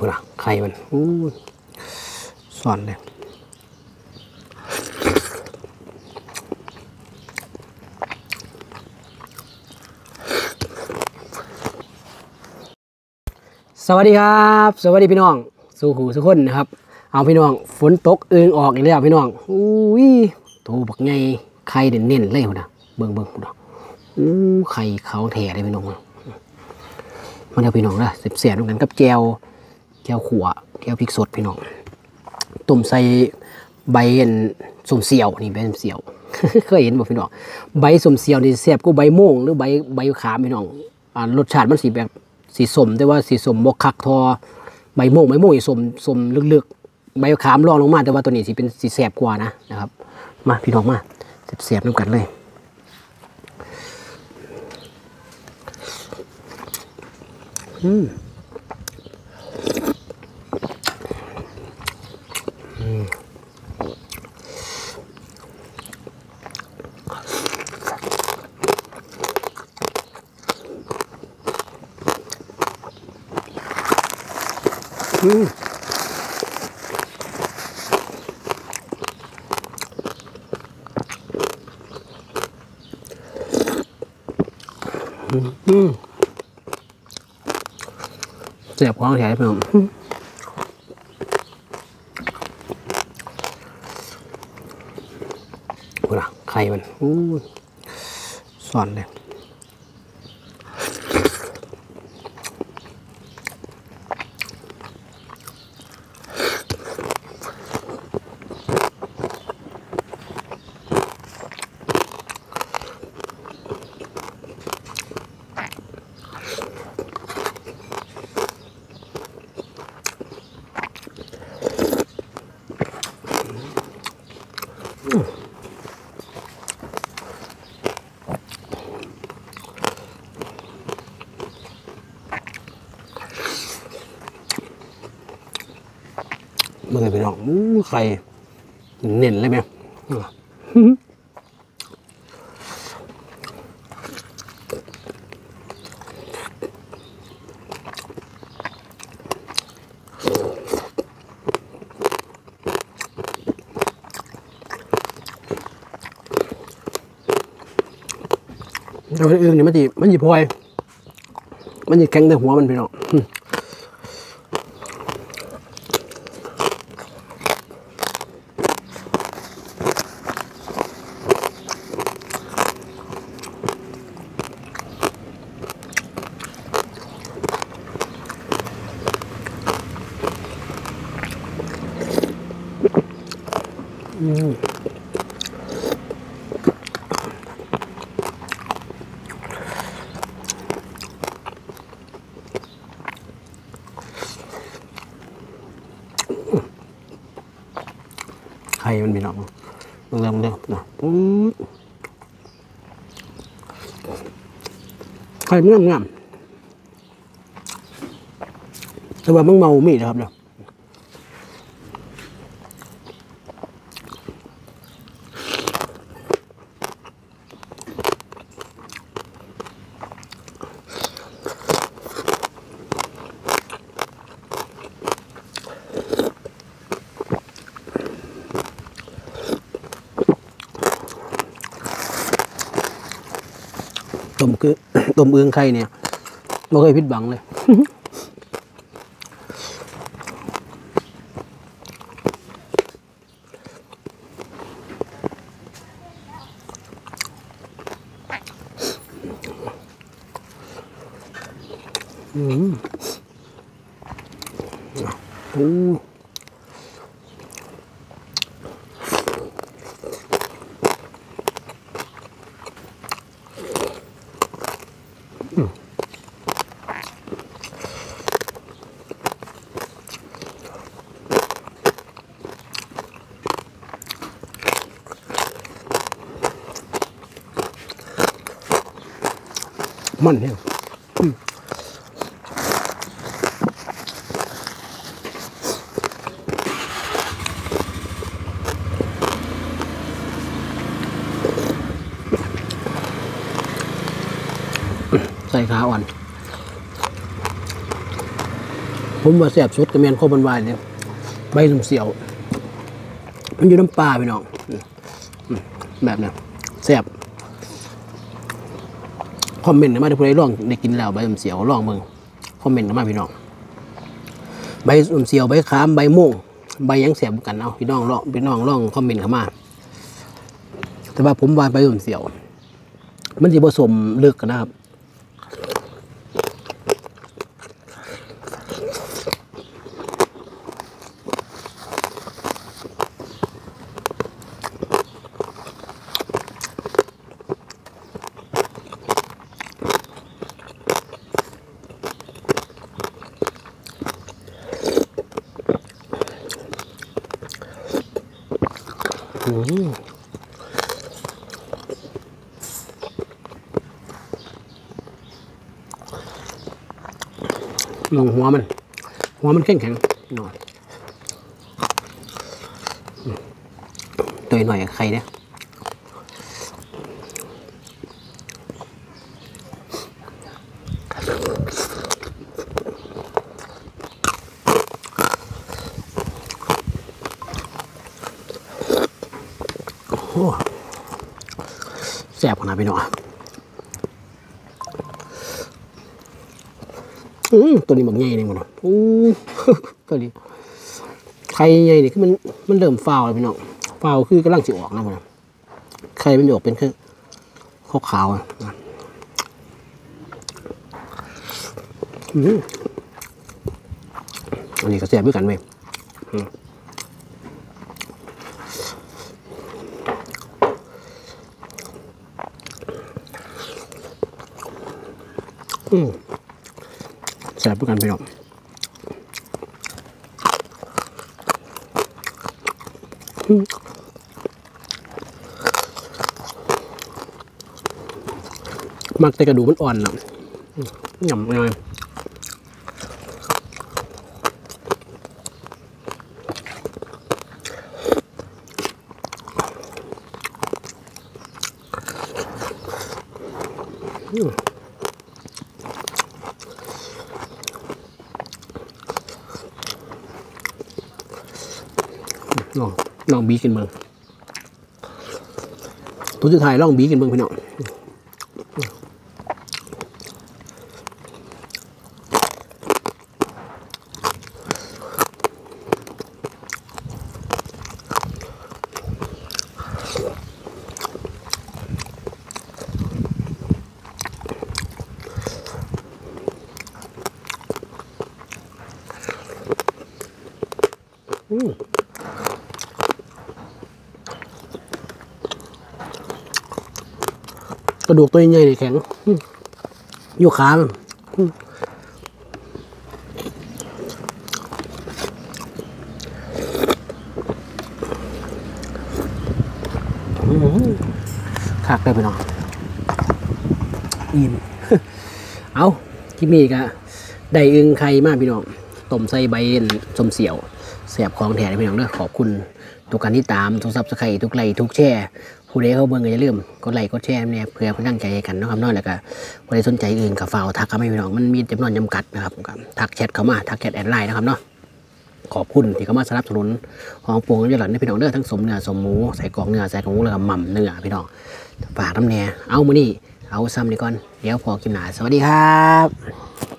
พูดนไข่มันอู้สอนเลยสวัสดีครับ สวัสดีพี่น้องสู่หูสุกคนนะครับ เอาพี่น้องฝนตกเอิงออกอีกแล้วพี่น้องอุ้ยโตบักไงไข่เด่นเน้นเลยนะเบิ่งเบิ่งพุ่นะอู้ไข่เขาแท้เลยพี่น้องมันเอาพี่น้องนะเสียบๆเหมือนกันกับแจว แจวขัวแจวพริกสดพี่น้องต้มใส่ใบอันสมเสียวนี่ใบสมเสียวเคยเห็นบ่พี่น้องใบสมเสียวนี่แซ่บก็ใบโม่งหรือใบใบขามพี่น้องอ่ารสชาติมันสีแบบสีสมแต่ว่าสีสมบกคักทอใบโม่งใบโม่งสีสมสมลึกๆใบขามรองลงมาแต่ว่าตัวนี้สีเป็นสีแซ่บกว่านะนะครับ มาพี่น้องมาแซ่บๆน้ำกันเลยอืม เสียบของแท้พี่น้องพูดนะไข่มันอู้สอนเลย เมื่อไงพี่น้องอู้ไข่เน้นเลยไหมแล้วอื่นเนี่ยมันจีมันจีพลอยมันจีแข็งแต่หัวมันพี่น้อง ไข่มันมีหนอกมึงเริ่มเริ่มนะอืดไข่มันงามงามแต่ว่ามึงเมามีนะครับเนา คือต้มเอืองไข่เนี่ยไม่เคยผิดบังเลยอืมอู้ มันเนี่ยใส่ขาอ่อน ผมว่าแซ่บสุดก็แม่นข้าวบันวายเนี่ยใบสมเสียว มันอยู่น้ำปลาพี่น้องแบบเนี้ยแซ่บ คอมเมนต์มาถ้าผู้ใดลองได้กินแล้วใบสมเสียวลองมึงคอมเมนต์มาพี่น้องใบสมเสียวใบขามใบม่วงใบยังเสียบกันเอาพี่น้องลองพี่น้องลองคอมเมนต์เข้ามา แต่ว่าผมว่าใบสมเสียว มันจะผสมลึกกันนะครับ ลงหัวมัน หัวมันแข็งแข็งหน่อยตัวหน่อยกับใครเนี่ยโอ้โห แสบขนาดพี่น้องอืมตัวนี้บักใหญ่นี่มันนะอู้ตัวนี้ไข่ใหญ่นี่คือมันมันเริ่มฟาวแล้วพี่น้องฟาวคือกำลังสิออกนะมันนะไข่มันออกเป็นแค่ขาวๆอะอืมอันนี้ก็แซ่บด้วยกันเว้ย อืมแซ่บด้วยกันพี่น้องอืมมักแต่กระดูกมันอ่อนนะหย่ำเลยลอง ลองบีกินเบิ่งตัวสุดท้ายลองบีกินเบิ่งพี่น้อง กระดูกตัวใหญ่แข็งอยู่ขามันอืมอืมคักเลยพี่น้องอิ่มเอาคลิปนี้ก็ได้อึงไข่มากพี่น้องต้มใส่ใบสมเสียวแสบของแถมพี่น้องเด้อขอบคุณทุกการที่ตามทุกซับสไครต์ทุกไลค์ทุกแชร์ผู้ใดเขาเบิ่งก็อย่าลืมกดไลค์กดแชร์เนี่ยเพื่อเป็นกำลังใจกันนะครับน้อยแล้วก็ผู้ใดสนใจอื่นกับฝ่าทักเข้ามาพี่น้องมันมีจำนวนจำกัดนะครับทักแชทเข้ามาทักแชทแอดไลน์นะครับเนาะขอบคุณที่เข้ามาสนับสนุนของปวงกันยหลังในพี่น้องเด้อทั้งสมเนื้อสมหมูใส่กอกเนื้อใส่กอกหมูแล้วก็หม่ำเนื้อพี่น้องฝากน้ำแน่เอามือนี่เอาซ้ำนี่ก่อนเดี๋ยวพอกินหนาสวัสดีครับ